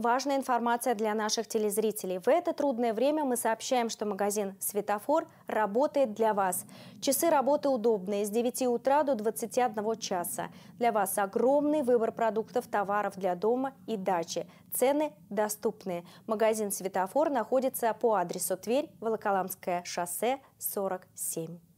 Важная информация для наших телезрителей. В это трудное время мы сообщаем, что магазин «Светофор» работает для вас. Часы работы удобные с 9 утра до 21 часа. Для вас огромный выбор продуктов, товаров для дома и дачи. Цены доступные. Магазин «Светофор» находится по адресу Тверь, Волоколамское шоссе, 47.